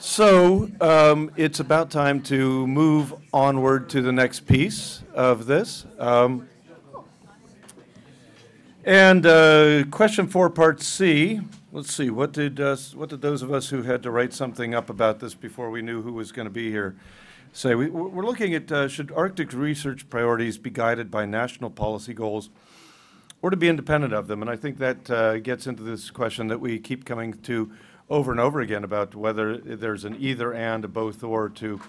So um, it's about time to move onward to the next piece of this. Um, and uh, question four, part C. Let's see. What did uh, what did those of us who had to write something up about this before we knew who was going to be here say? We, we're looking at uh, should Arctic research priorities be guided by national policy goals or to be independent of them? And I think that uh, gets into this question that we keep coming to over and over again about whether there's an either and, a both or to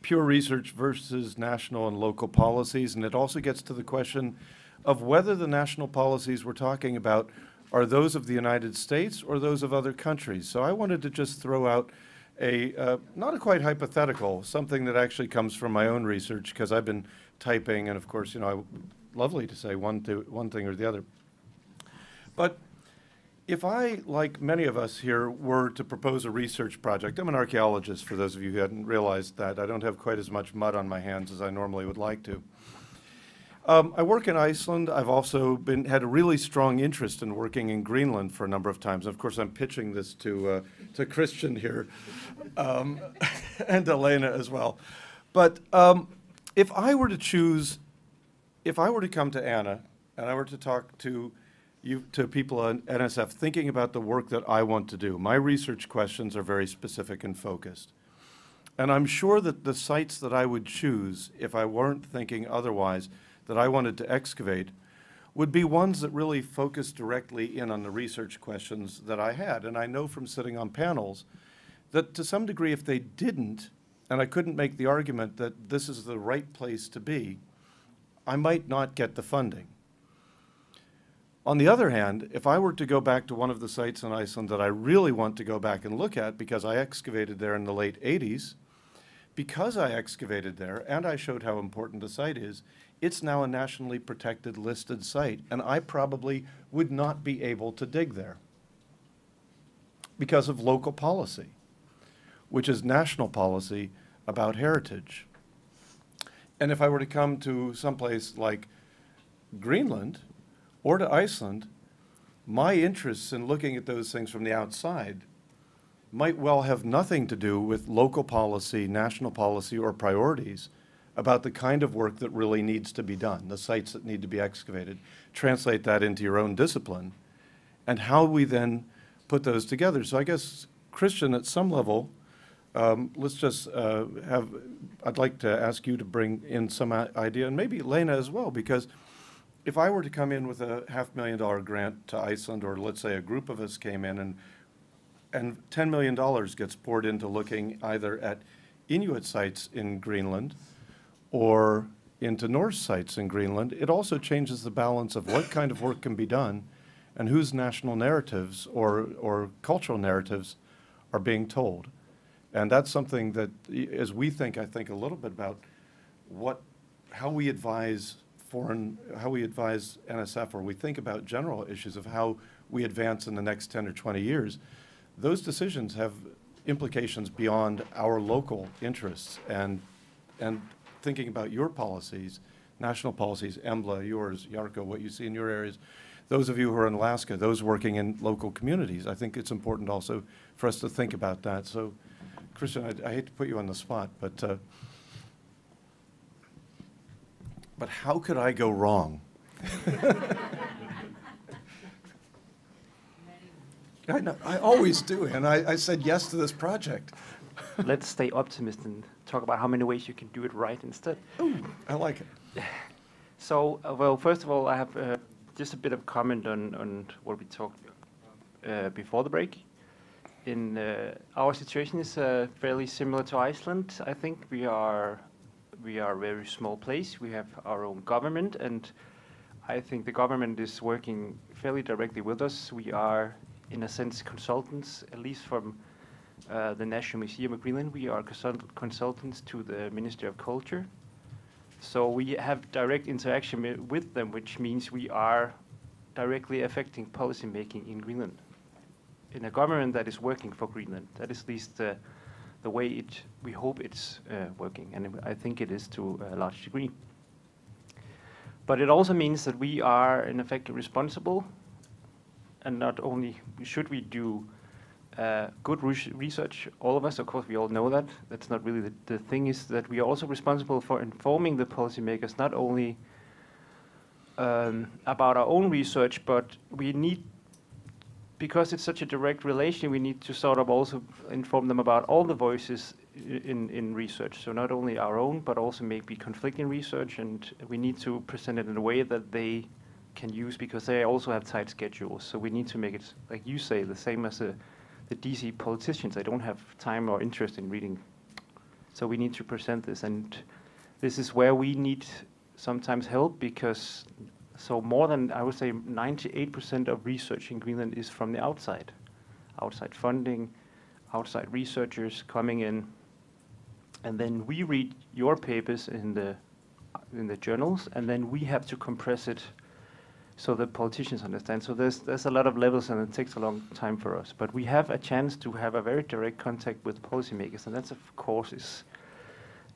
pure research versus national and local policies. And it also gets to the question of whether the national policies we're talking about are those of the United States or those of other countries. So I wanted to just throw out a, uh, not a quite hypothetical, something that actually comes from my own research because I've been typing and of course, you know, I, lovely to say one, to, one thing or the other. But if I, like many of us here, were to propose a research project, I'm an archaeologist for those of you who hadn't realized that. I don't have quite as much mud on my hands as I normally would like to. Um, I work in Iceland. I've also been had a really strong interest in working in Greenland for a number of times. Of course, I'm pitching this to uh, to Christian here, um, and Elena as well. But um, if I were to choose, if I were to come to Anna and I were to talk to you to people at NSF thinking about the work that I want to do, my research questions are very specific and focused. And I'm sure that the sites that I would choose, if I weren't thinking otherwise, that I wanted to excavate would be ones that really focus directly in on the research questions that I had. And I know from sitting on panels that to some degree, if they didn't, and I couldn't make the argument that this is the right place to be, I might not get the funding. On the other hand, if I were to go back to one of the sites in Iceland that I really want to go back and look at because I excavated there in the late 80s, because I excavated there and I showed how important the site is, it's now a nationally protected listed site, and I probably would not be able to dig there because of local policy, which is national policy about heritage. And if I were to come to someplace like Greenland or to Iceland, my interests in looking at those things from the outside might well have nothing to do with local policy, national policy, or priorities about the kind of work that really needs to be done, the sites that need to be excavated, translate that into your own discipline, and how we then put those together. So I guess, Christian, at some level, um, let's just uh, have, I'd like to ask you to bring in some idea, and maybe Lena as well, because if I were to come in with a half million dollar grant to Iceland, or let's say a group of us came in and and $10 million gets poured into looking either at Inuit sites in Greenland or into Norse sites in Greenland, it also changes the balance of what kind of work can be done and whose national narratives or, or cultural narratives are being told. And that's something that, as we think, I think a little bit about what, how we advise foreign, how we advise NSF, or we think about general issues of how we advance in the next 10 or 20 years, those decisions have implications beyond our local interests. And, and thinking about your policies, national policies, EMBLA, yours, Jarkko, what you see in your areas, those of you who are in Alaska, those working in local communities, I think it's important also for us to think about that. So, Christian, I, I hate to put you on the spot, but uh, but how could I go wrong? I, know, I always do, and I, I said yes to this project. Let's stay optimistic and talk about how many ways you can do it right instead. Ooh, I like it. So, uh, well, first of all, I have uh, just a bit of comment on, on what we talked uh, before the break. In uh, our situation is uh, fairly similar to Iceland. I think we are we are a very small place. We have our own government, and I think the government is working fairly directly with us. We are, in a sense, consultants, at least from uh, the National Museum of Greenland. We are consult consultants to the Ministry of Culture. So we have direct interaction with them, which means we are directly affecting policy making in Greenland. In a government that is working for Greenland, that is at least uh, the way it, we hope it's uh, working, and I think it is to a large degree. But it also means that we are, in effect, responsible, and not only should we do uh, good res- research. All of us, of course, we all know that. That's not really the, the thing. Is that we are also responsible for informing the policymakers not only um, about our own research, but we need because it's such a direct relation. We need to sort of also inform them about all the voices in in research. So not only our own, but also maybe conflicting research, and we need to present it in a way that they can use because they also have tight schedules. So we need to make it, like you say, the same as the, the DC politicians. They don't have time or interest in reading. So we need to present this, and this is where we need sometimes help because so more than I would say 98% of research in Greenland is from the outside, outside funding, outside researchers coming in, and then we read your papers in the in the journals, and then we have to compress it so that politicians understand. So there's there's a lot of levels, and it takes a long time for us. But we have a chance to have a very direct contact with policymakers, and that's of course is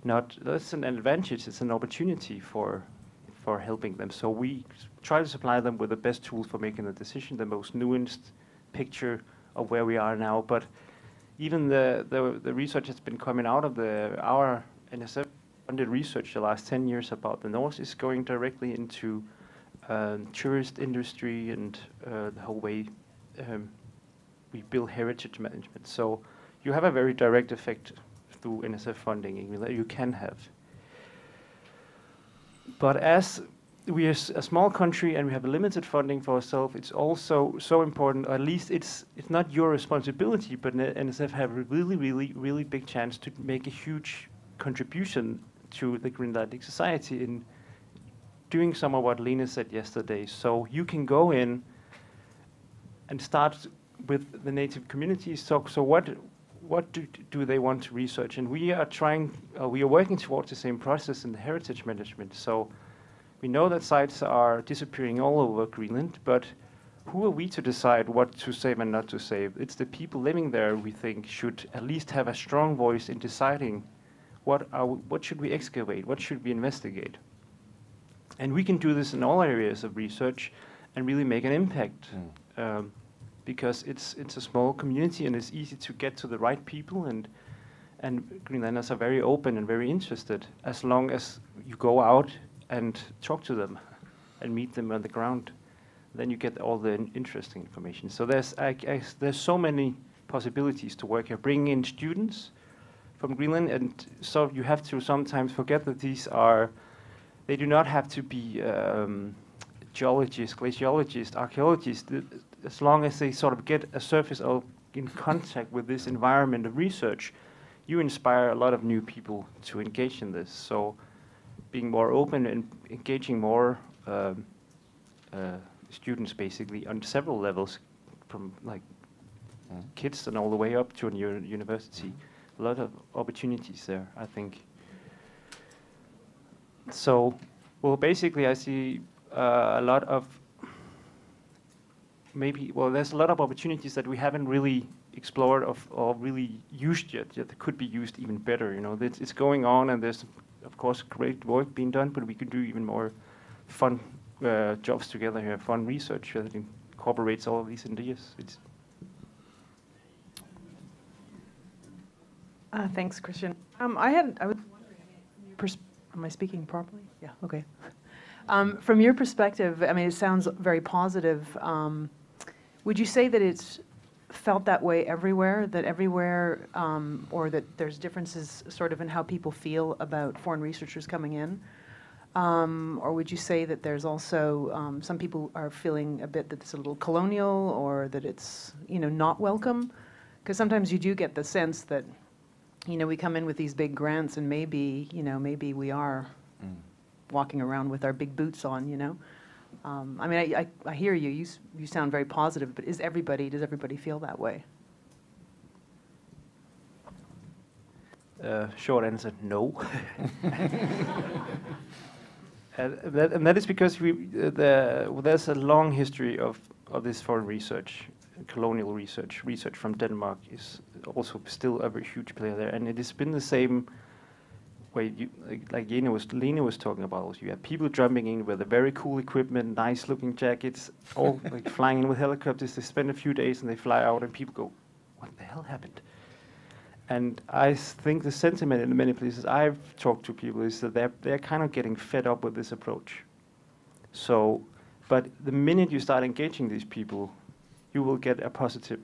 not that's an advantage. It's an opportunity for for helping them. So we try to supply them with the best tools for making the decision, the most nuanced picture of where we are now. But even the the, the research that's been coming out of the our NSF funded research the last 10 years about the North is going directly into um, tourist industry and uh, the whole way um, we build heritage management. So you have a very direct effect through NSF funding in You can have. But as we are a small country and we have limited funding for ourselves, it's also so important. Or at least it's it's not your responsibility, but NSF have a really, really, really big chance to make a huge contribution to the Greenlandic society in doing some of what Lena said yesterday. So you can go in and start with the native communities. So, so what, what do, do they want to research? And we are trying, uh, we are working towards the same process in the heritage management. So we know that sites are disappearing all over Greenland, but who are we to decide what to save and not to save? It's the people living there we think should at least have a strong voice in deciding what, are, we- what should we excavate, what should we investigate. And we can do this in all areas of research and really make an impact um, because it's, it's a small community and it's easy to get to the right people and, and Greenlanders are very open and very interested as long as you go out and talk to them and meet them on the ground. Then you get all the in- interesting information. So there's, I, I, there's so many possibilities to work here. Bringing in students from Greenland, and so you have to sometimes forget that these are they do not have to be um, geologists, glaciologists, archaeologists, as long as they sort of get a surface of in contact with this environment of research, you inspire a lot of new people to engage in this. So being more open and engaging more um, uh, students basically on several levels from like Mm. kids and all the way up to a uni- university. A lot of opportunities there, I think. So, well, basically, I see uh, a lot of maybe, well, there's a lot of opportunities that we haven't really explored of, or really used yet, that could be used even better. You know, it's, it's going on, and there's, of course, great work being done, but we could do even more fun uh, jobs together here, fun research that incorporates all of these ideas. It's, Uh, Thanks, Christian. Um, I had, I was wondering, am I speaking properly? Yeah, okay. Um, From your perspective, I mean, it sounds very positive. Um, Would you say that it's felt that way everywhere, that everywhere, um, or that there's differences sort of in how people feel about foreign researchers coming in? Um, Or would you say that there's also, um, some people are feeling a bit that it's a little colonial, or that it's, you know, not welcome? Because sometimes you do get the sense that, you know, we come in with these big grants and maybe, you know, maybe we are Mm. walking around with our big boots on, you know? Um, I mean, I, I, I hear you, you, you sound very positive, but is everybody, does everybody feel that way? Uh, short answer, no. and, that, and that is because we, uh, the, there's a long history of, of this foreign research, colonial research. Research from Denmark is also still a very huge player there, and it has been the same way. You, like, like Lena was, Lena was talking about. Also, you have people jumping in with a very cool equipment, nice-looking jackets, all like flying in with helicopters. They spend a few days and they fly out, and people go, "What the hell happened? And I think the sentiment in many places I've talked to people is that they're, they're kind of getting fed up with this approach. So, but the minute you start engaging these people, you will get a positive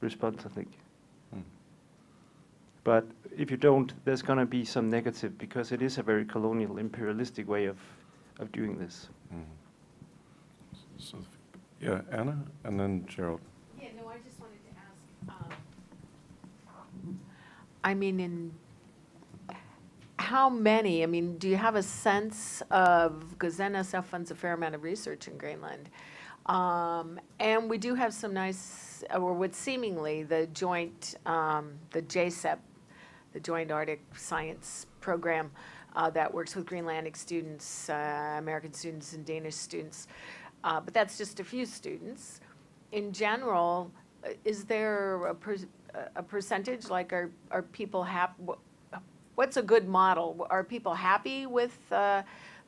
response, I think. Hmm. But if you don't, there's going to be some negative because it is a very colonial, imperialistic way of, of doing this. Mhm. So, Yeah, Anna, and then Gerald. Yeah, no, I just wanted to ask, um, I mean, in, how many, I mean, do you have a sense of, because NSF funds a fair amount of research in Greenland. Um, and we do have some nice, or what seemingly the joint, um, the JSEP, the Joint Arctic Science Program, uh, that works with Greenlandic students, uh, American students and Danish students. Uh, but that's just a few students in general, uh, is there a per, a percentage, like are, are people hap, wha- what's a good model? Are people happy with, uh,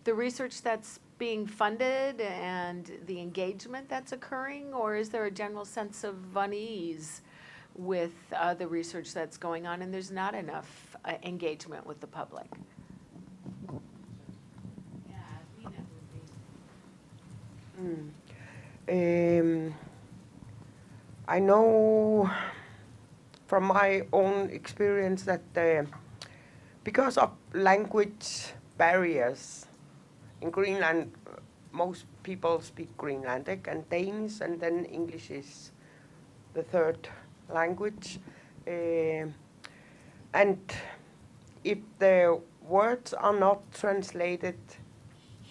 the research that's being funded and the engagement that's occurring? Or is there a general sense of unease with, uh, the research that's going on and there's not enough, uh, engagement with the public? Mm. Um, I know from my own experience that uh, because of language barriers in Greenland, uh, most people speak Greenlandic and Danish, and then English is the third language. Uh, and if the words are not translated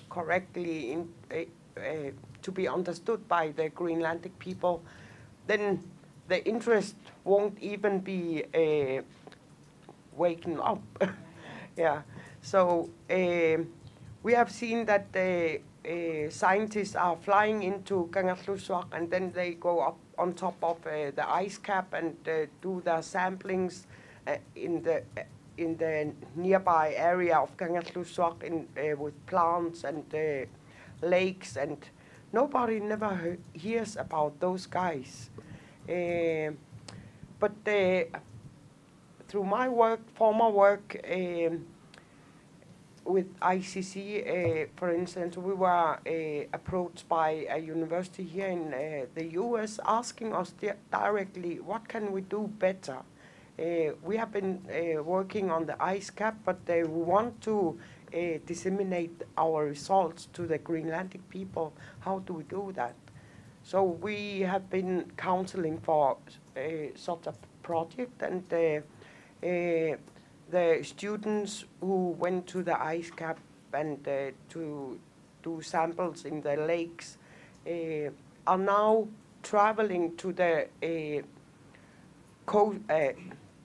correctly in, uh, uh, to be understood by the Greenlandic people, then the interest won't even be uh, waken up. yeah. So um we have seen that the uh, scientists are flying into Kangerlussuaq and then they go up on top of uh, the ice cap and uh, do the samplings uh, in the in the nearby area of Kangerlussuaq in with plants and lakes and nobody never he- hears about those guys. Uh, but through my work, former work um, with ICC, uh, for instance, we were uh, approached by a university here in uh, the US asking us di- directly, what can we do better? We have been working on the ice cap, but we want to disseminate our results to the Greenlandic people. How do we do that? So we have been counseling for uh, such a project, and uh, uh, the students who went to the ice cap and uh, to do samples in the lakes uh, are now traveling to the uh, uh,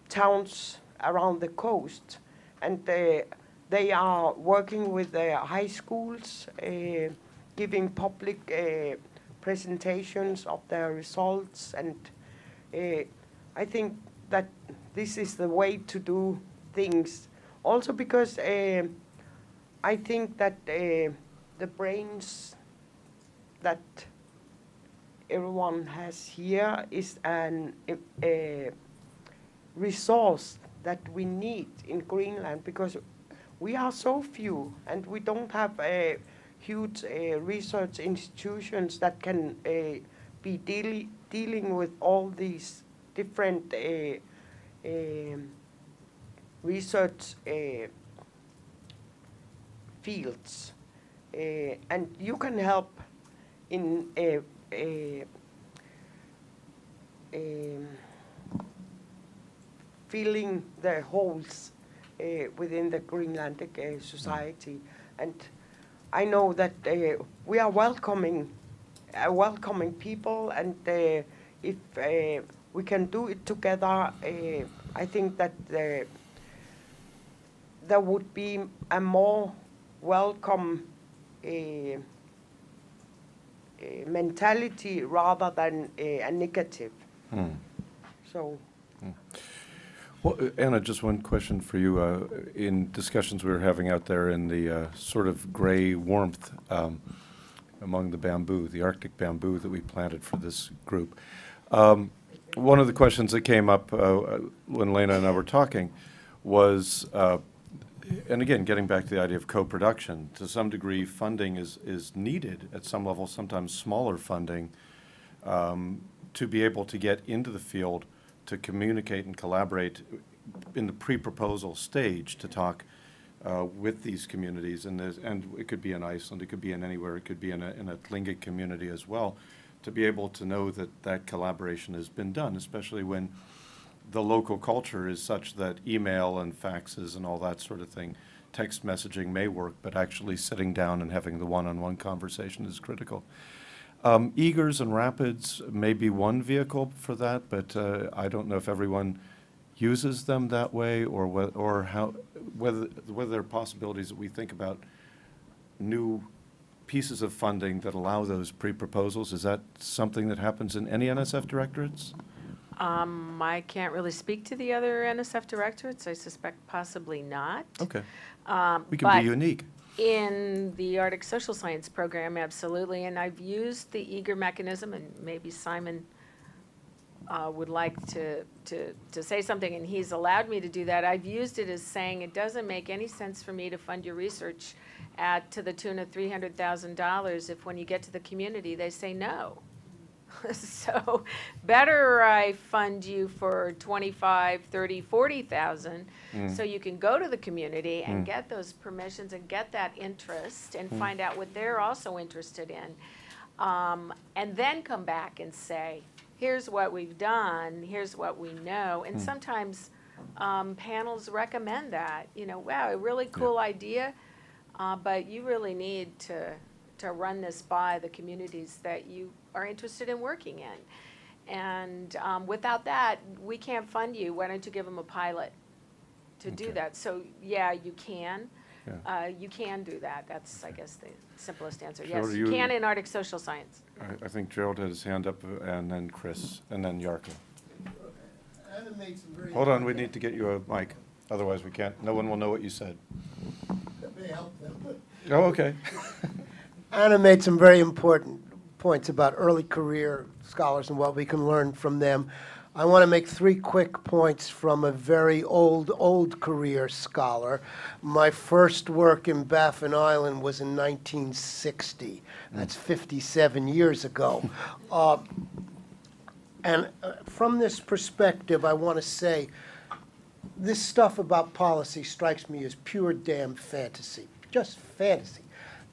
towns around the coast, and uh, they are working with the high schools, uh, giving public presentations of their results, and I think that this is the way to do things. Also because uh, I think that uh, the brains that everyone has here is an a resource that we need in Greenland because we are so few and we don't have uh, huge uh, research institutions that can uh, be deal- dealing with all these different uh, research uh, fields. Uh, and you can help in uh, uh, um, filling the holes uh, within the Greenlandic uh, society. And I know that uh, we are welcoming, uh, welcoming people, and if we can do it together, I think that there would be a more welcome uh, uh, mentality rather than a, a negative. Hmm. So. Well, uh, Anna, just one question for you. Uh, In discussions we were having out there in the uh, sort of gray warmth um, among the bamboo, the Arctic bamboo that we planted for this group, um, one of the questions that came up uh, when Lena and I were talking was, uh, and again, getting back to the idea of co-production, to some degree, funding is, is needed at some level, sometimes smaller funding, um, to be able to get into the field, to communicate and collaborate in the pre-proposal stage, to talk uh, with these communities, and and it could be in Iceland, it could be in anywhere, it could be in a, in a Tlingit community as well, to be able to know that that collaboration has been done, especially when the local culture is such that email and faxes and all that sort of thing, text messaging may work, but actually sitting down and having the one-on-one conversation is critical. Um, EAGERs and RAPIDs may be one vehicle for that, but uh, I don't know if everyone uses them that way or whe- or how, whether, whether there are possibilities that we think about new pieces of funding that allow those pre-proposals. Is that something that happens in any NSF directorates? Um, I can't really speak to the other NSF directorates. I suspect possibly not. Okay, Um, we can but be unique. In the Arctic Social Science Program, absolutely, and I've used the eager mechanism, and maybe Simon uh, would like to, to, to say something, and he's allowed me to do that. I've used it as saying, it doesn't make any sense for me to fund your research at, to the tune of three hundred thousand dollars if when you get to the community, they say no. So, better I fund you for twenty-five, thirty, forty thousand, so you can go to the community and get those permissions and get that interest and find out what they're also interested in. Um, and then come back and say, here's what we've done, here's what we know, and sometimes, um, panels recommend that, you know, wow, a really cool idea, uh, but you really need to, to run this by the communities that you are interested in working in. And, um, without that, we can't fund you, why don't you give them a pilot to do that? So, yeah, you can, Yeah. uh, you can do that, that's, I guess, the simplest answer, Cheryl, yes, you you- can in Arctic Social Science. I, I think Gerald had his hand up, and then Chris, and then Jarkko. Anna made some very. Hold on, we need to get you a mic, otherwise we can't, no one will know what you said. That may help them, but Oh, okay. Anna made some very important points about early career scholars and what we can learn from them. I want to make three quick points from a very old, old career scholar. My first work in Baffin Island was in 1960. That's 57 years ago. Uh, And uh, from this perspective, I want to say, this stuff about policy strikes me as pure damn fantasy, just fantasy.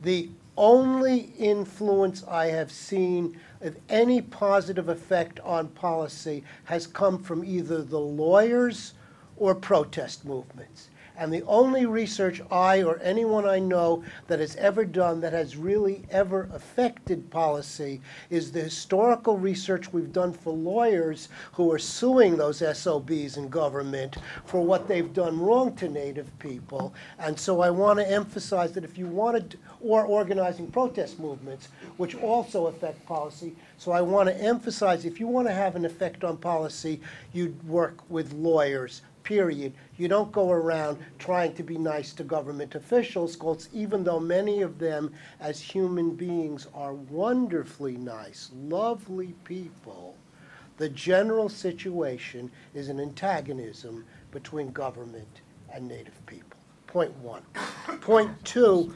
The only influence I have seen of any positive effect on policy has come from either the lawyers or protest movements. And the only research I or anyone I know that has ever done that has really ever affected policy is the historical research we've done for lawyers who are suing those SOBs in government for what they've done wrong to Native people. And so I want to emphasize that if you wanted, or organizing protest movements, which also affect policy. So I want to emphasize, if you want to have an effect on policy, you'd work with lawyers, period. You don't go around trying to be nice to government officials, even though many of them, as human beings, are wonderfully nice, lovely people, the general situation is an antagonism between government and Native people. Point one. Point two,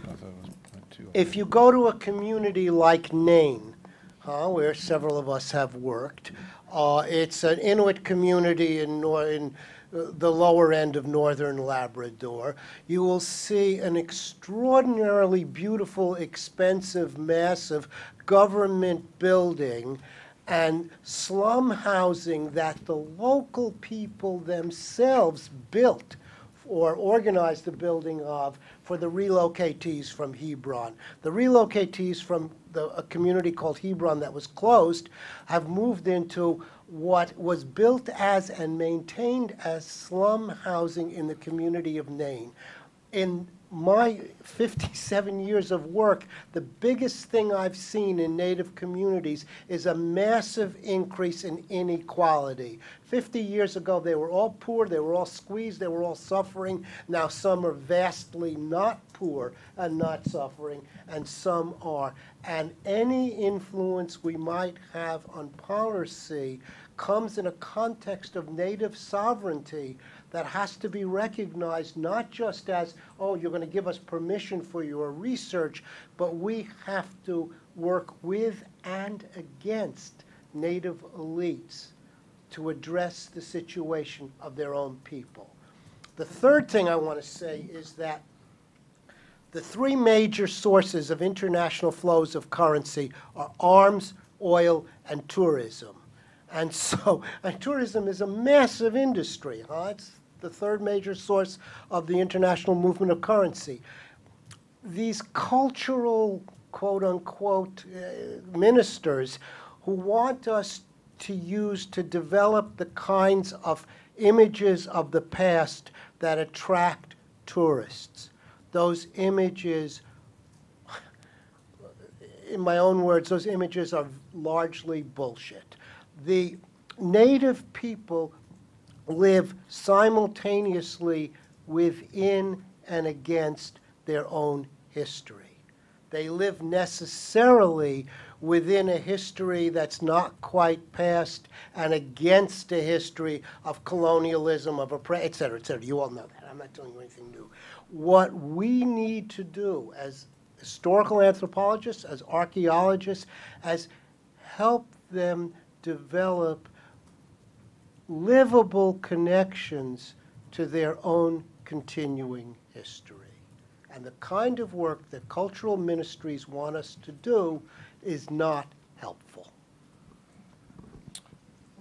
if you go to a community like Nain, huh, where several of us have worked, uh, it's an Inuit community in, in the lower end of northern Labrador. You will see an extraordinarily beautiful, expensive, massive government building and slum housing that the local people themselves built or organized the building of for the relocatees from Hebron. The relocatees from the, a community called Hebron that was closed have moved into what was built as and maintained as slum housing in the community of Nain. In my 57 years of work, the biggest thing I've seen in Native communities is a massive increase in inequality. 50 years ago, they were all poor, they were all squeezed, they were all suffering. Now some are vastly not poor and not suffering, and some are. And any influence we might have on policy comes in a context of native sovereignty that has to be recognized not just as, oh, you're going to give us permission for your research, but we have to work with and against native elites to address the situation of their own people. The third thing I want to say is that the three major sources of international flows of currency are arms, oil, and tourism. And so, and tourism is a massive industry, huh? It's the third major source of the international movement of currency. These cultural, quote unquote, uh, ministers who want us to use to develop the kinds of images of the past that attract tourists. Those images, in my own words, those images are largely bullshit. The native people live simultaneously within and against their own history. They live necessarily within a history that's not quite past and against a history of colonialism, of oppression, et cetera, et cetera. You all know that. I'm not telling you anything new. What we need to do as historical anthropologists, as archaeologists, as help them develop livable connections to their own continuing history. And the kind of work that cultural ministries want us to do is not helpful.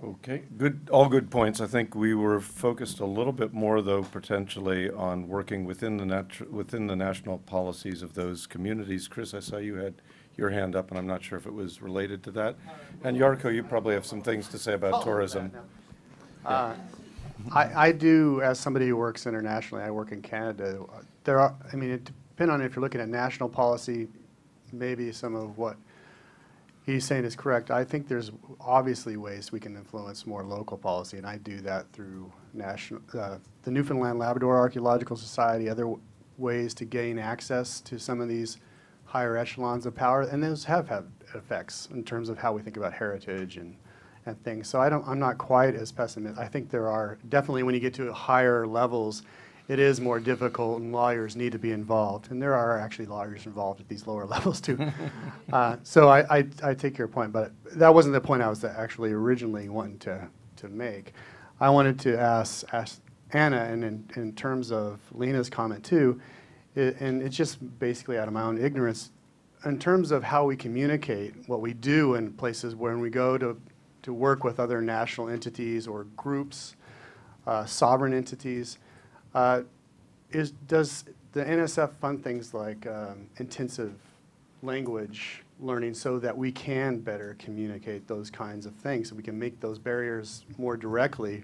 Okay, good, all good points. I think we were focused a little bit more, though, potentially on working within the nat, within the national policies of those communities. Chris, I saw you had your hand up, and I'm not sure if it was related to that. Uh, and Jarkko, you probably have some things to say about oh, tourism. Uh, I, I do, as somebody who works internationally, I work in Canada. There are, I mean, it depends on if you're looking at national policy, maybe some of what he's saying is correct. I think there's obviously ways we can influence more local policy, and I do that through national, uh, the Newfoundland Labrador Archaeological Society, other ways to gain access to some of these higher echelons of power, and those have had effects in terms of how we think about heritage and and things. So I don't, I'm not quite as pessimistic. I think there are definitely when you get to higher levels, it is more difficult, and lawyers need to be involved. And there are actually lawyers involved at these lower levels too. uh, so I, I, I, take your point, but that wasn't the point I was actually originally wanting to to make. I wanted to ask ask Anna, and in, in terms of Lena's comment too, it, and it's just basically out of my own ignorance. In terms of how we communicate, what we do in places when we go to to work with other national entities or groups, uh, sovereign entities. Uh, is, does the NSF fund things like um, intensive language learning so that we can better communicate those kinds of things, so we can make those barriers more directly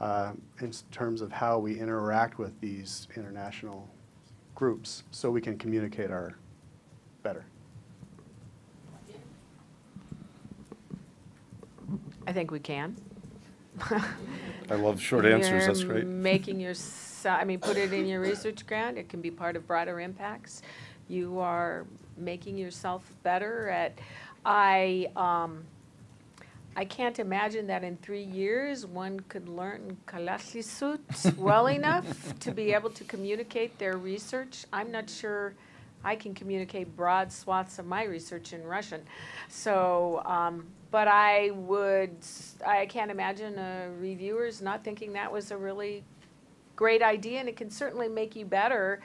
uh, in terms of how we interact with these international groups, so we can communicate our better. I think we can. I love short answers, that's You're great. Making your, I mean, put it in your research grant, it can be part of broader impacts. You are making yourself better at, I, um, I can't imagine that in three years, one could learn Kalaallisut well enough to be able to communicate their research. I'm not sure I can communicate broad swaths of my research in Russian. So, um, but I would, I can't imagine a reviewers not thinking that was a really great idea, and it can certainly make you better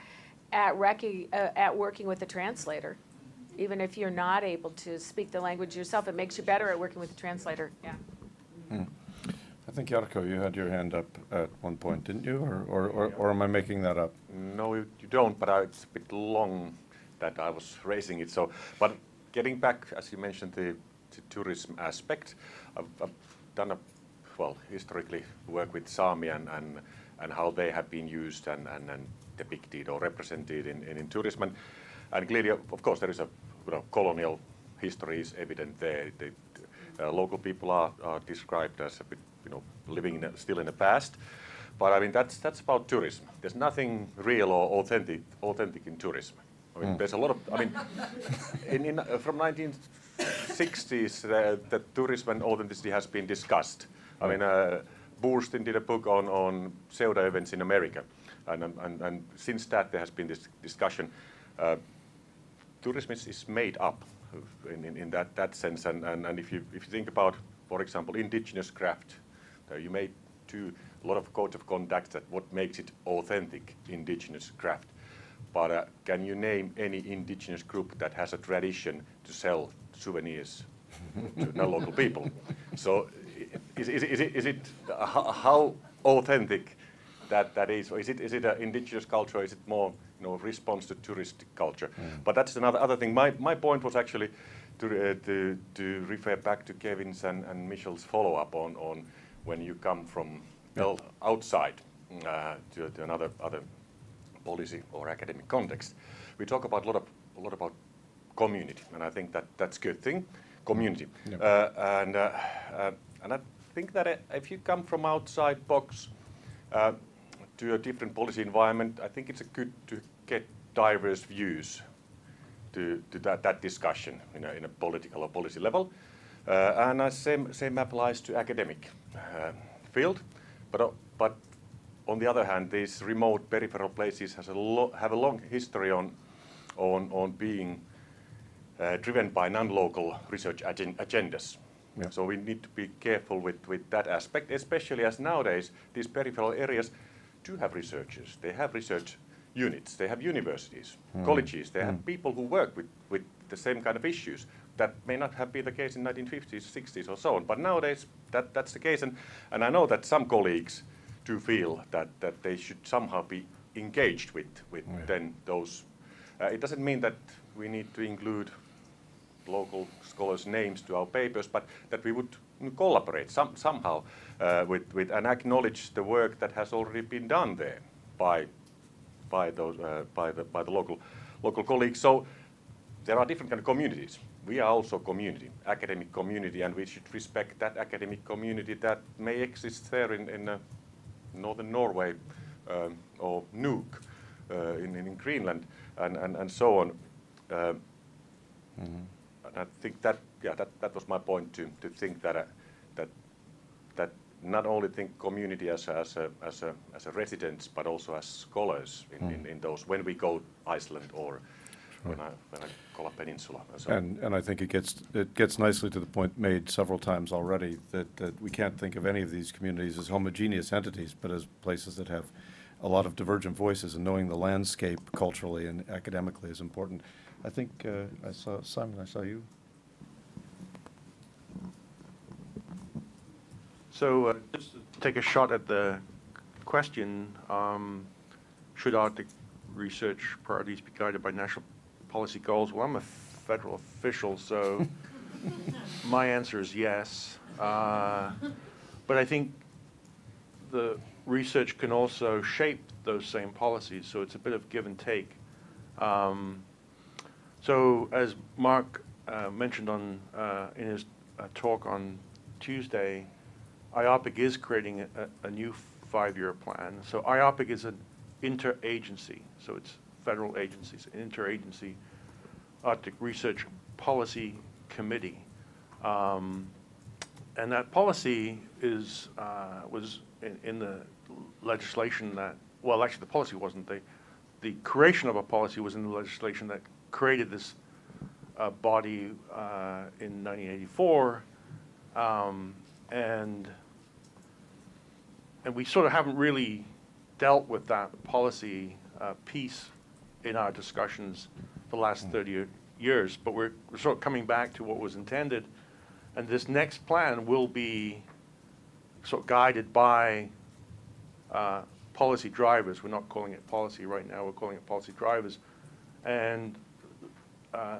at rec- uh, at working with a translator. Even if you're not able to speak the language yourself, it makes you better at working with a translator, yeah. Hmm. I think Jarkko, you had your hand up at one point, didn't you? Or, or, or, or am I making that up? No, you you don't, but I- it's a bit long that I was raising it. So, but getting back, as you mentioned, the, the tourism aspect, I've, I've done a, well, historically work with Sami and, and, and how they have been used and, and, and depicted or represented in, in, in tourism. And, and clearly, of course, there is a you know, colonial history is evident there. The, uh, local people are, are described as a bit, you know, living in a, still in the past. But I mean, that's, that's about tourism. There's nothing real or authentic, authentic in tourism. I mean, there's a lot of, I mean, in, in, uh, from 1960s, uh, the tourism and authenticity has been discussed. I mean, uh, did a book on, on pseudo events in America, and, and, and since that there has been this discussion. Uh, tourism is, is made up in, in, in that, that sense, and, and, and if, you, if you think about, for example, indigenous craft, uh, you may do a lot of codes of conduct that what makes it authentic indigenous craft. But uh, can you name any indigenous group that has a tradition to sell souvenirs to non-local people? So is, is, is it, is it uh, how, authentic that, that is? Or is it, is it an indigenous culture or is it more you know, response to touristic culture? But that's another other thing. My, my point was actually to, uh, to, to refer back to Kevin's and, and Michel's follow-up on, on when you come from well, outside uh, to, to another other policy or academic context. We talk about a lot of a lot about community, and I think that that's a good thing, community. Uh, and uh, uh, and I think that uh, if you come from outside box uh, to a different policy environment, I think it's good to get diverse views to, to that, that discussion in a, in a political or policy level. Uh, and uh, same, same applies to academic field. But, but on the other hand, these remote peripheral places has a have a long history on, on, on being Uh, driven by non-local research agen- agendas. Yeah. So we need to be careful with, with that aspect, especially as nowadays these peripheral areas do have researchers. They have research units. They have universities, hmm. colleges. They have hmm. people who work with, with the same kind of issues. That may not have been the case in 1950s, 60s, or so on. But nowadays, that, that's the case. And, and I know that some colleagues do feel that, that they should somehow be engaged with, with then those. Uh, it doesn't mean that we need to include local scholars' names to our papers, but that we would collaborate some, somehow uh, with, with and acknowledge the work that has already been done there by, by, those, uh, by, the, by the local, local colleagues. So there are different kind of communities. We are also community, academic community, and we should respect that academic community that may exist there in, in uh, northern Norway um, or Nuuk uh, in, in Greenland and, and, and so on. Um, and I think that, yeah, that, that was my point to, to think that, uh, that, that not only think community as a, as a, as a, as a residents, but also as scholars in, in, in those, when we go Iceland or when I, when I Kola Peninsula. and so on. And, and I think it gets, it gets nicely to the point made several times already, that, that we can't think of any of these communities as homogeneous entities, but as places that have a lot of divergent voices, and knowing the landscape culturally and academically is important. I think, uh, I saw, Simon, I saw you. So uh, just to take a shot at the question, um, should Arctic research priorities be guided by national policy goals? Well, I'm a federal official, so my answer is yes. Uh, But I think the research can also shape those same policies, so it's a bit of give and take. Um, So as Mark uh, mentioned on, uh, in his uh, talk on Tuesday, IARPC is creating a, a new five-year plan. So IARPC is an interagency, so it's federal agencies, an interagency Arctic Research Policy Committee. Um, and that policy is, uh, was in, in the legislation that, well, actually, the policy wasn't. The, the creation of a policy was in the legislation that created this uh, body uh, in 1984. Um, and, and we sort of haven't really dealt with that policy uh, piece in our discussions the last 30 years, but we're, we're sort of coming back to what was intended. And this next plan will be sort of guided by uh, policy drivers. We're not calling it policy right now, we're calling it policy drivers. And uh,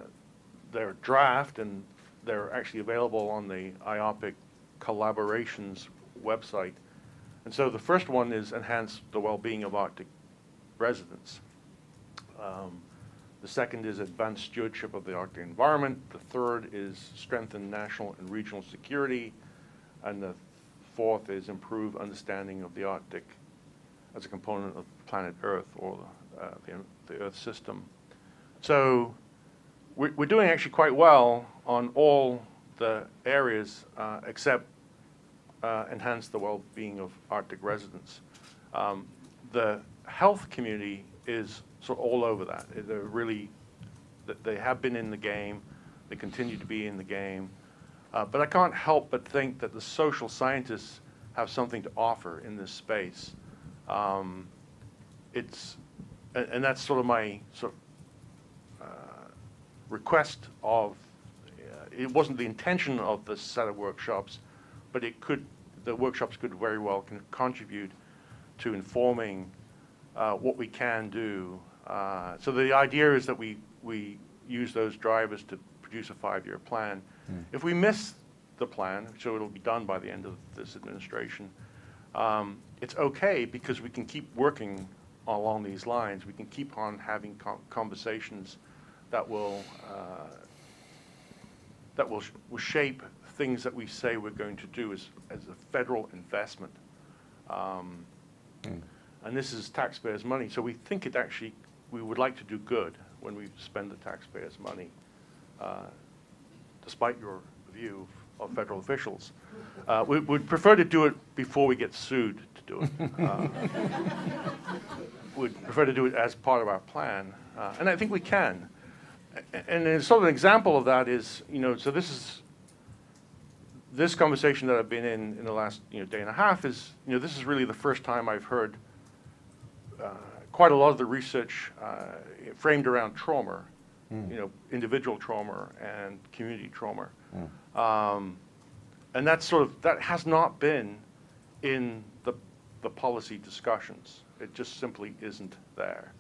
they're draft and they're actually available on the IARPC collaborations website. And so the first one is enhance the well-being of Arctic residents. Um, The second is advance stewardship of the Arctic environment. The third is strengthen national and regional security. And the fourth is improve understanding of the Arctic as a component of planet Earth or uh, the, the Earth system. So we're, doing actually quite well on all the areas uh, except uh, enhance the well-being of Arctic residents. Um, the health community is sort of all over that. They're really, they have been in the game, they continue to be in the game. Uh, but I can't help but think that the social scientists have something to offer in this space. Um, it's, and, and that's sort of my sort of request of, uh, it wasn't the intention of this set of workshops, but it could, the workshops could very well con- contribute to informing uh, what we can do. Uh, So the idea is that we, we use those drivers to produce a five-year plan. If we miss the plan, so it'll be done by the end of this administration, um, it's okay because we can keep working along these lines. We can keep on having con- conversations that will, uh, that will sh- will shape things that we say we're going to do as, as a federal investment. Um, And this is taxpayers' money, so we think it actually, we would like to do good when we spend the taxpayers' money, uh, despite your view of federal officials. Uh, We would prefer to do it before we get sued to do it. Uh, We'd prefer to do it as part of our plan, uh, and I think we can. And then sort of an example of that is, you know, so this is, this conversation that I've been in in the last, you know, day and a half is, you know, this is really the first time I've heard uh, quite a lot of the research uh, framed around trauma, you know, individual trauma and community trauma. Um, And that's sort of, that has not been in the, the policy discussions. It just simply isn't there.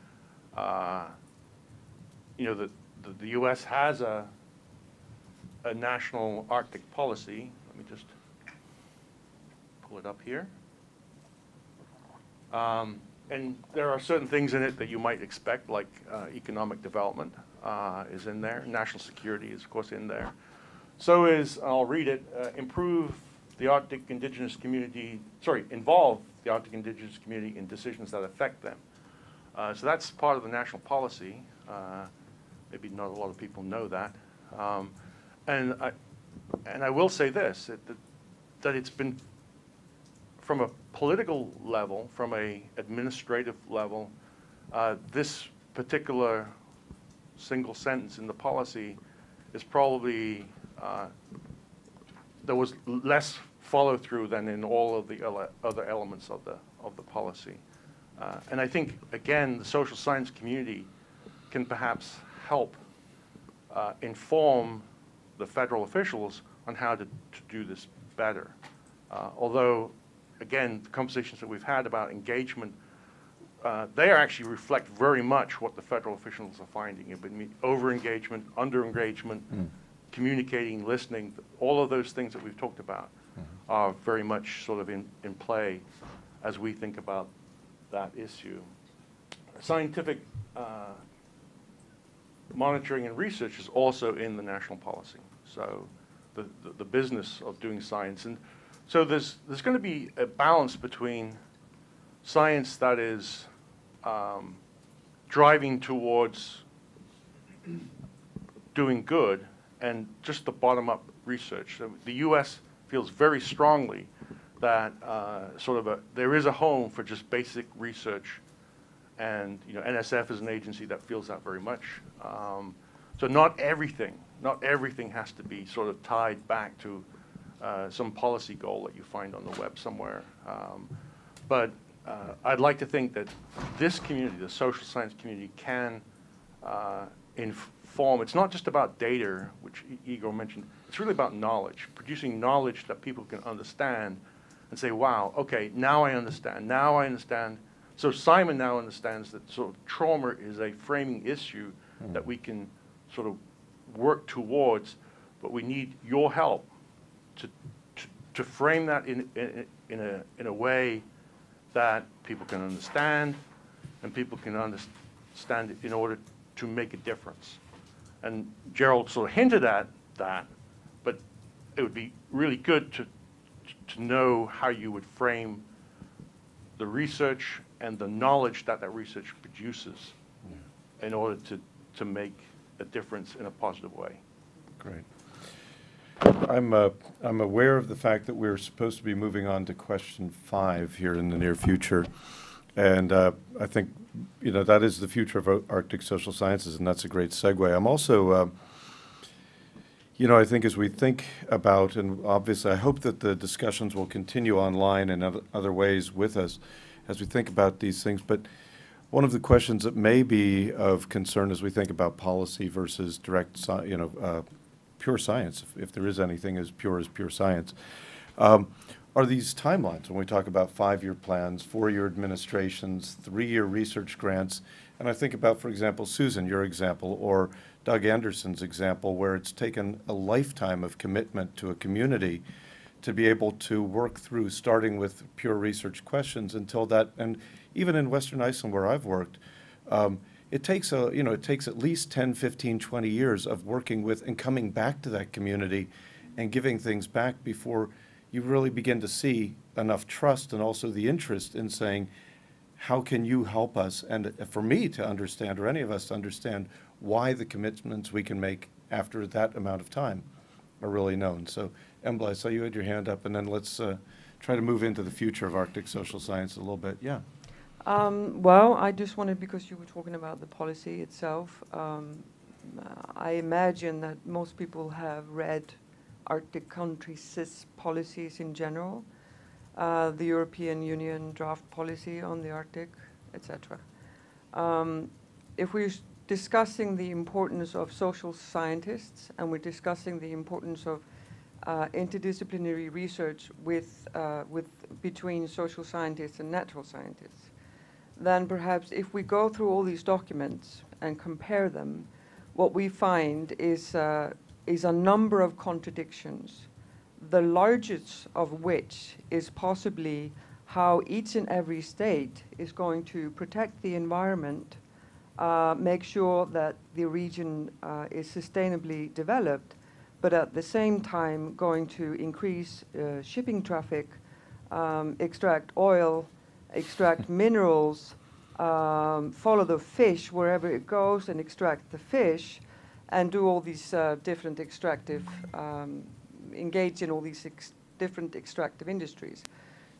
Uh, You know, the, the- the US has a, a national Arctic policy. Let me just pull it up here. Um, And there are certain things in it that you might expect, like uh, economic development uh, is in there. National security is, of course, in there. So is, I'll read it, uh, improve the Arctic indigenous community, sorry, involve the Arctic indigenous community in decisions that affect them. Uh, So that's part of the national policy. Maybe not a lot of people know that. Um, And I, and I will say this, that, that- it's been from a political level, from a administrative level, uh, this particular single sentence in the policy is probably, uh, there was less follow-through than in all of the ele- other elements of the, of the policy. Uh, And I think, again, the social science community can perhaps help uh, inform the federal officials on how to, to do this better. Uh, Although, again, the conversations that we've had about engagement, uh, they actually reflect very much what the federal officials are finding. It over-engagement, under-engagement, communicating, listening, all of those things that we've talked about are very much sort of in, in play as we think about that issue. Scientific uh, monitoring and research is also in the national policy. So the, the, the business of doing science. And so there's, there's going to be a balance between science that is um, driving towards doing good and just the bottom-up research. So the U.S. feels very strongly that uh, sort of a, there is a home for just basic research and, you know, NSF is an agency that feels that very much. Um, So not everything, not everything has to be sort of tied back to uh, some policy goal that you find on the web somewhere. Um, But uh, I'd like to think that this community, the social science community, can uh, inform. It's not just about data, which Igor mentioned. It's really about knowledge, producing knowledge that people can understand and say, wow, okay, now I understand. Now I understand. So Simon now understands that sort of trauma is a framing issue mm-hmm. that we can sort of work towards, but we need your help to, to, to frame that in, in, in a, in a way that people can understand and people can understand it in order to make a difference. And Gerald sort of hinted at that, but it would be really good to, to know how you would frame the research and the knowledge that that research produces in order to, to make a difference in a positive way. Great. I'm, uh, I'm aware of the fact that we're supposed to be moving on to question five here in the near future. And uh, I think, you know, that is the future of Arctic social sciences, and that's a great segue. I'm also, uh, you know, I think as we think about, and obviously I hope that the discussions will continue online and other ways with us as we think about these things. But one of the questions that may be of concern as we think about policy versus direct, you know, uh, pure science, if, if there is anything as pure as pure science, um, are these timelines when we talk about five-year plans, four-year administrations, three-year research grants. And I think about, for example, Susan, your example, or Doug Anderson's example, where it's taken a lifetime of commitment to a community to be able to work through, starting with pure research questions until that, and even in Western Iceland where I've worked, um, it takes a, you know, it takes at least 10, 15, 20 years of working with and coming back to that community and giving things back before you really begin to see enough trust and also the interest in saying, how can you help us? And for me to understand, or any of us to understand, why the commitments we can make after that amount of time are really known. So, Embla, I saw you had your hand up, and then let's uh, try to move into the future of Arctic social science a little bit. Yeah. Um, well, I just wanted, because you were talking about the policy itself, um, uh, I imagine that most people have read Arctic countries' policies in general, uh, the European Union draft policy on the Arctic, etc. Um, if we're discussing the importance of social scientists and we're discussing the importance of uh, interdisciplinary research with, uh, with between social scientists and natural scientists, then perhaps if we go through all these documents and compare them, what we find is, uh, is a number of contradictions, the largest of which is possibly how each and every state is going to protect the environment, uh, make sure that the region uh, is sustainably developed, but at the same time going to increase uh, shipping traffic, um, extract oil, extract minerals, um, follow the fish wherever it goes and extract the fish, and do all these uh, different extractive, um, engage in all these ex- different extractive industries.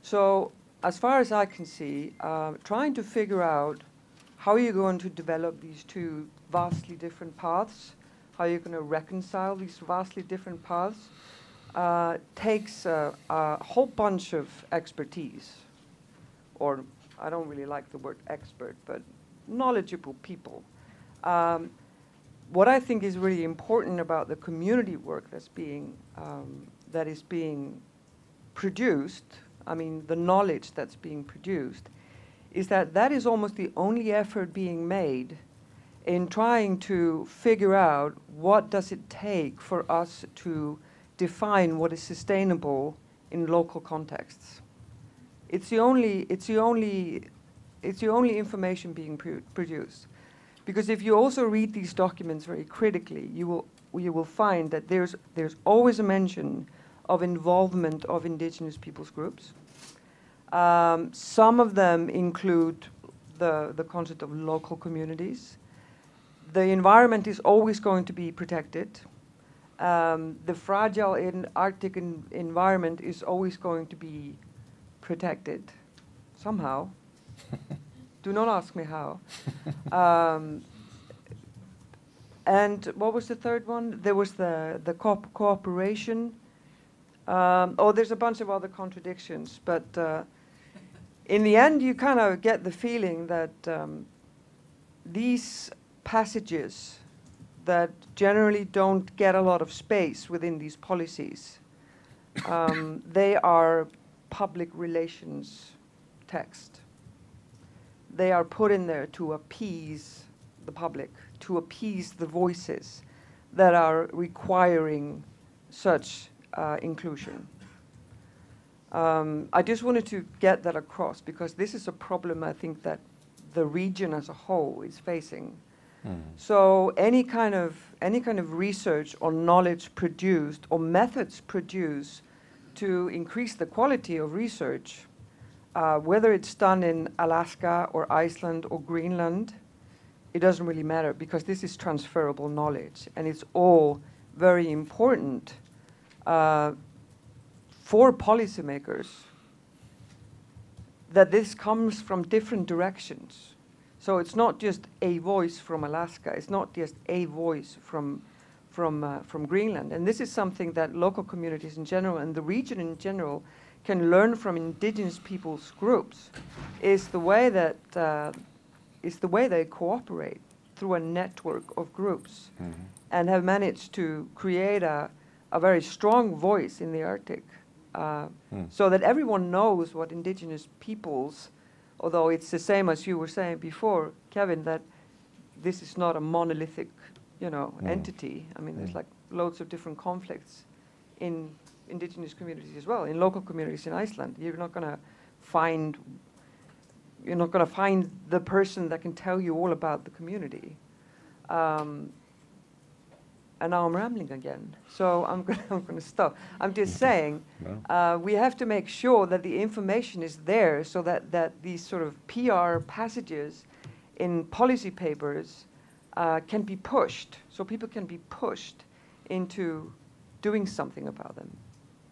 So, as far as I can see, uh, trying to figure out how you're going to develop these two vastly different paths, how you're going to reconcile these vastly different paths, uh, takes uh, a whole bunch of expertise, or I don't really like the word expert, but knowledgeable people. Um, what I think is really important about the community work that's being um, that is being produced, I mean the knowledge that's being produced, is that that is almost the only effort being made in trying to figure out what does it take for us to define what is sustainable in local contexts. It's the only, it's the only, it's the only information being pro- produced. Because if you also read these documents very critically, you will, you will find that there's, there's always a mention of involvement of indigenous peoples groups. Um, some of them include the, the concept of local communities. The environment is always going to be protected. Um, the fragile in Arctic en- environment is always going to be protected somehow. Do not ask me how. Um, and what was the third one? There was the, the co- cooperation. Um, oh, there's a bunch of other contradictions, but uh, in the end, you kind of get the feeling that um, these passages that generally don't get a lot of space within these policies, um, they are public relations text. They are put in there to appease the public, to appease the voices that are requiring such uh, inclusion. Um, I just wanted to get that across because this is a problem I think that the region as a whole is facing. So any kind of any kind of research or knowledge produced or methods produced to increase the quality of research, uh, whether it's done in Alaska or Iceland or Greenland, it doesn't really matter because this is transferable knowledge and it's all very important uh, for policymakers that this comes from different directions. So it's not just a voice from Alaska. It's not just a voice from from uh, from Greenland. And this is something that local communities in general and the region in general can learn from indigenous peoples groups. Is the way that uh, is the way they cooperate through a network of groups and have managed to create a, a very strong voice in the Arctic uh, so that everyone knows what indigenous peoples, although it's the same as you were saying before, Kevin, that this is not a monolithic, you know, entity. I mean, there's like loads of different conflicts in indigenous communities as well, in local communities in Iceland. You're not going to find you're not going to find the person that can tell you all about the community. Um, and now I'm rambling again, so I'm going I'm to stop. I'm just saying uh, we have to make sure that the information is there so that, that these sort of PR passages in policy papers uh, can be pushed, so people can be pushed into doing something about them.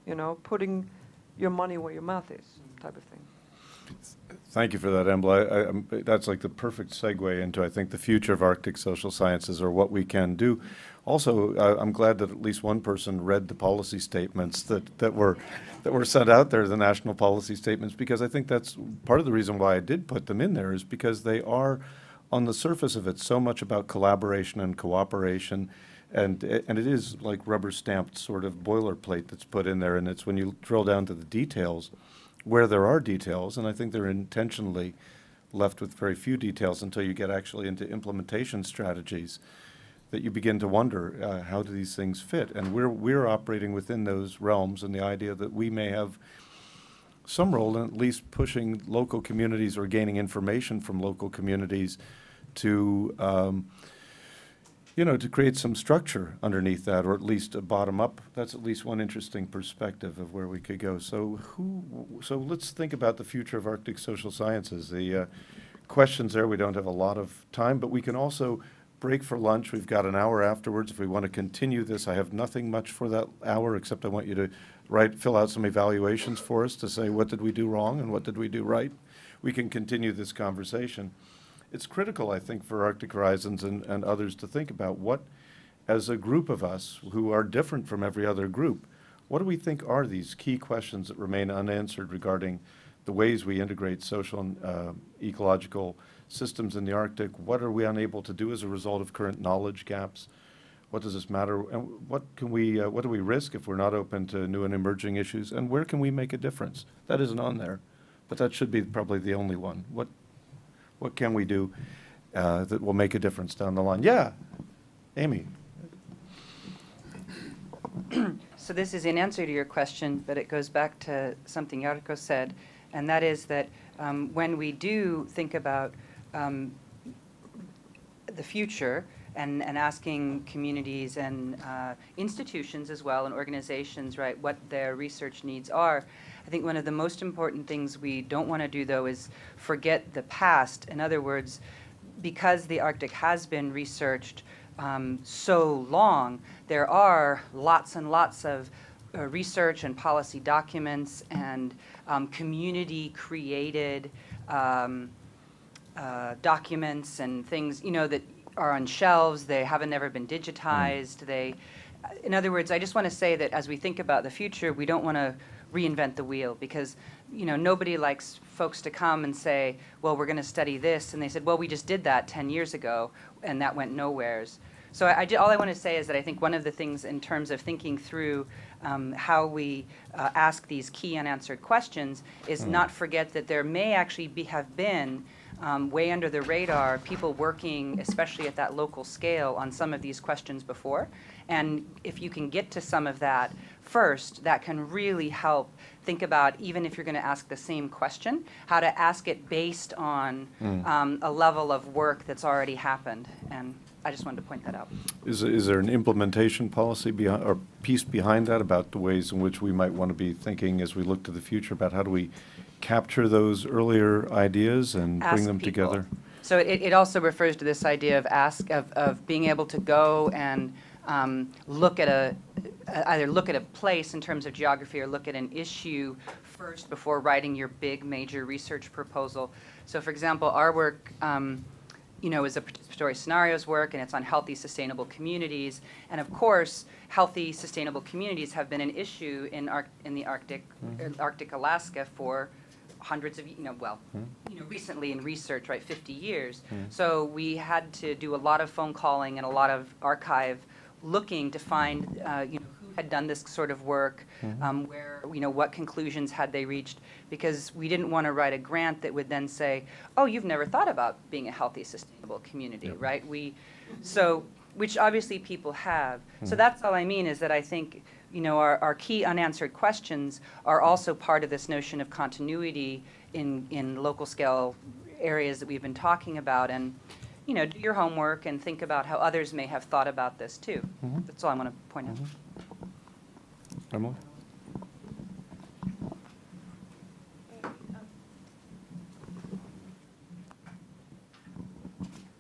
You know, putting your money where your mouth is, type of thing. Thank you for that, Embla. I- I'm- That's like the perfect segue into, I think, the future of Arctic social sciences or what we can do. Also, uh, I'm glad that at least one person read the policy statements that, that were, that were sent out there, the national policy statements, because I think that's part of the reason why I did put them in there is because they are, on the surface of it, so much about collaboration and cooperation. And, and it is like rubber stamped sort of boilerplate that's put in there. And it's when you drill down to the details, where there are details, and I think they're intentionally left with very few details until you get actually into implementation strategies, that you begin to wonder, uh, how do these things fit? And we're, we're operating within those realms, and the idea that we may have some role in at least pushing local communities or gaining information from local communities to, um, you know, to create some structure underneath that, or at least a bottom up. That's at least one interesting perspective of where we could go. So who, so let's think about the future of Arctic social sciences. The uh, questions there, we don't have a lot of time, but we can also break for lunch. We've got an hour afterwards. If we want to continue this, I have nothing much for that hour, except I want you to write, fill out some evaluations for us to say, what did we do wrong and what did we do right? We can continue this conversation it's critical, I think, for Arctic Horizons and, and others to think about what, as a group of us who are different from every other group, what do we think are these key questions that remain unanswered regarding the ways we integrate social and uh, ecological systems in the Arctic? What are we unable to do as a result of current knowledge gaps? What does this matter? And what can we, uh, what do we risk if we're not open to new and emerging issues? And where can we make a difference? That isn't on there, but that should be probably the only one. What, what can we do uh, that will make a difference down the line? Yeah, Amy. So this is in answer to your question, but it goes back to something Jarkko said, and that is that um, when we do think about um, the future and, and asking communities and uh, institutions as well and organizations, right, what their research needs are, I think one of the most important things we don't want to do, though, is forget the past. In other words, because the Arctic has been researched um, so long, there are lots and lots of uh, research and policy documents and um, community-created um, uh, documents and things, you know, that are on shelves. They haven't ever been digitized. They, in other words, I just want to say that as we think about the future, we don't want to reinvent the wheel because you know nobody likes folks to come and say well we're going to study this and they said well we just did that 10 years ago and that went nowheres so I, I ju- all i want to say is that i think one of the things in terms of thinking through um, how we uh, ask these key unanswered questions is not forget that there may actually be, have been um, way under the radar people working especially at that local scale on some of these questions before and if you can get to some of that first, that can really help think about, even if you're going to ask the same question, how to ask it based on um, a level of work that's already happened. And I just wanted to point that out. Is, is there an implementation policy behind, or piece behind that about the ways in which we might want to be thinking as we look to the future about how do we capture those earlier ideas and bring them people. together? So it, it also refers to this idea of ask, of, of being able to go and um, look at a, either look at a place in terms of geography or look at an issue first before writing your big major research proposal. So for example, our work, um, you know, is a participatory scenarios work, and it's on healthy, sustainable communities. And of course, healthy, sustainable communities have been an issue in Arc- in the Arctic, uh, Arctic Alaska for hundreds of, you know, well, you know, recently in research, right, 50 years. So we had to do a lot of phone calling and a lot of archive looking to find, uh, you know, who had done this sort of work, mm-hmm. um, where, you know, what conclusions had they reached, because we didn't want to write a grant that would then say, oh, you've never thought about being a healthy, sustainable community, right? We, so, which obviously people have. So mm-hmm. that's all I mean, is that I think, you know, our, our key unanswered questions are also part of this notion of continuity in, in local scale areas that we've been talking about, and, you know, do your homework and think about how others may have thought about this too. Mm-hmm. That's all I want to point out. Emily?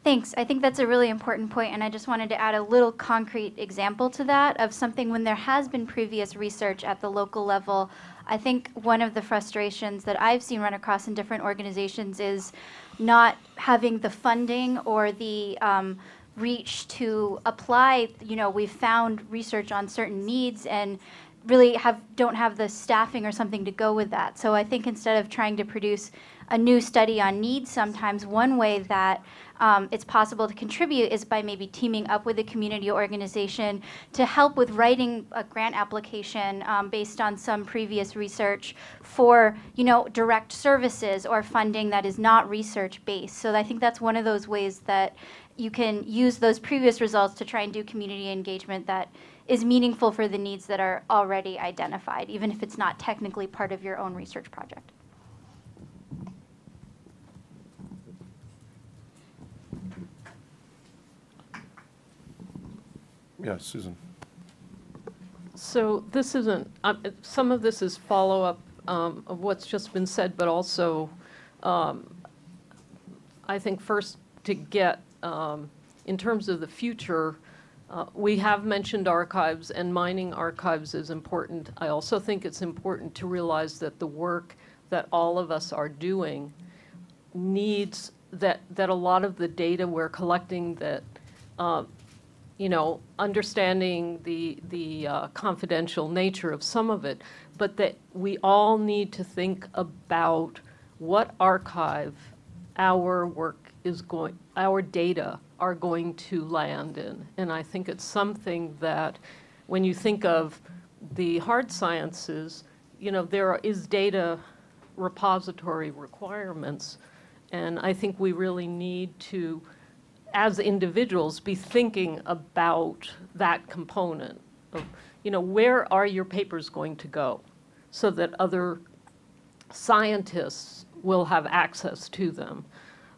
Thanks. I think that's a really important point, and I just wanted to add a little concrete example to that of something when there has been previous research at the local level. I think one of the frustrations that I've seen run across in different organizations is not having the funding or the um, reach to apply. You know, we've found research on certain needs and really have don't have the staffing or something to go with that. So I think instead of trying to produce a new study on needs, sometimes one way that um, it's possible to contribute is by maybe teaming up with a community organization to help with writing a grant application um, based on some previous research for you know direct services or funding that is not research based. So I think that's one of those ways that you can use those previous results to try and do community engagement that is meaningful for the needs that are already identified, even if it's not technically part of your own research project. Yeah, Susan. So this isn't, um, some of this is follow-up um, of what's just been said, but also, um, I think first to get, um, in terms of the future, uh, we have mentioned archives, and mining archives is important. I also think it's important to realize that the work that all of us are doing needs, that, that a lot of the data we're collecting that uh, you know, understanding the, the uh, confidential nature of some of it, but that we all need to think about what archive our work is going, our data are going to land in. And I think it's something that, when you think of the hard sciences, you know, there is data repository requirements, and I think we really need to as individuals, be thinking about that component of, you know, where are your papers going to go so that other scientists will have access to them.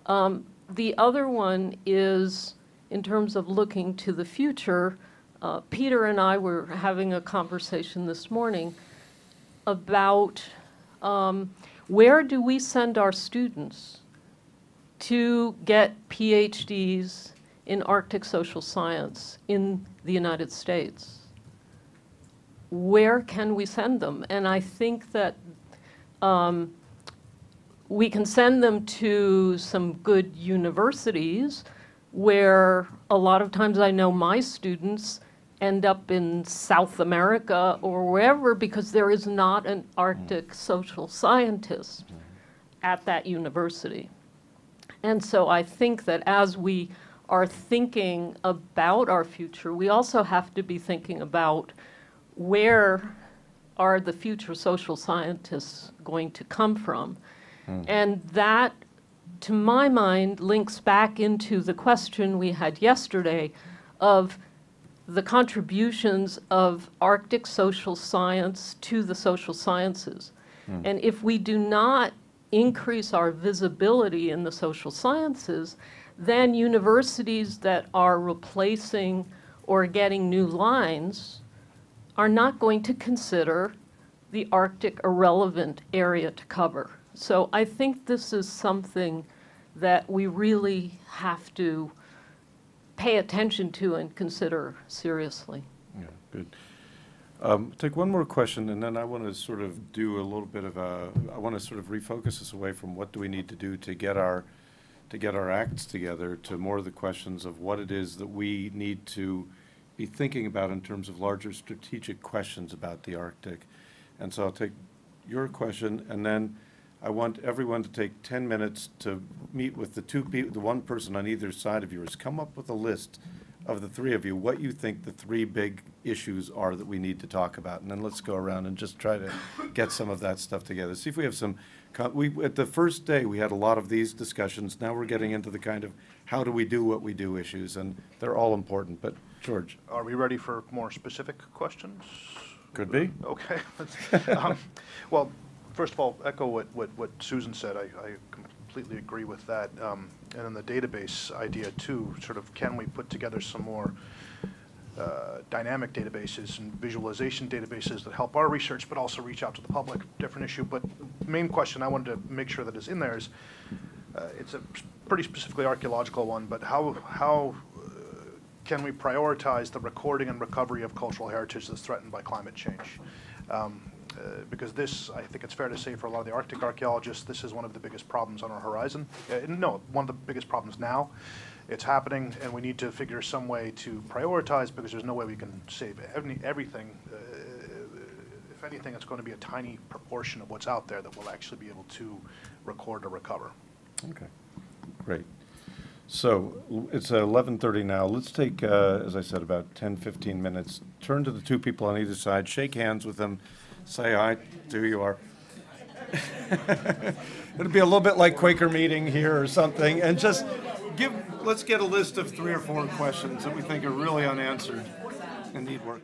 Um, the other one is, in terms of looking to the future, uh, Peter and I were having a conversation this morning about um, where do we send our students to get PhDs in Arctic social science in the United States. Where can we send them? And I think that um, we can send them to some good universities where a lot of times I know my students end up in South America or wherever because there is not an Arctic mm. social scientist mm. at that university. And so I think that as we are thinking about our future, we also have to be thinking about where are the future social scientists going to come from? Hmm. And that, to my mind, links back into the question we had yesterday of the contributions of Arctic social science to the social sciences. Hmm. And if we do not increase our visibility in the social sciences, then universities that are replacing or getting new lines are not going to consider the Arctic a relevant area to cover. So I think this is something that we really have to pay attention to and consider seriously. Yeah, good. Um, Take one more question, and then I want to sort of do a little bit of a, I want to sort of refocus us away from what do we need to do to get our, to get our acts together to more of the questions of what it is that we need to be thinking about in terms of larger strategic questions about the Arctic. And so I'll take your question, and then I want everyone to take 10 minutes to meet with the two people, the one person on either side of yours. Come up with a list of the three of you, what you think the three big issues are that we need to talk about. And then let's go around and just try to get some of that stuff together. See if we have some, we, at the first day, we had a lot of these discussions. Now we're getting into the kind of how do we do what we do issues, and they're all important. But George, Are we ready for more specific questions? could be? Okay. Um, Well, first of all, echo what, what, what Susan said. I, I completely agree with that. Um, And then the database idea too, sort of, can we put together some more uh, dynamic databases and visualization databases that help our research, but also reach out to the public, different issue. But the main question I wanted to make sure that is in there is, uh, it's a pretty specifically archaeological one, but how, how uh, can we prioritize the recording and recovery of cultural heritage that's threatened by climate change? Um, Because this, I think it's fair to say for a lot of the Arctic archaeologists, this is one of the biggest problems on our horizon. Uh, No, one of the biggest problems now. It's happening, and we need to figure some way to prioritize, because there's no way we can save everything. Uh, If anything, it's going to be a tiny proportion of what's out there that we'll actually be able to record or recover. Okay, great. So it's eleven thirty now. Let's take, uh, as I said, about 10, 15 minutes. Turn to the two people on either side, shake hands with them, say hi to you are. It'll be a little bit like Quaker meeting here or something, and just give, let's get a list of three or four questions that we think are really unanswered and need work.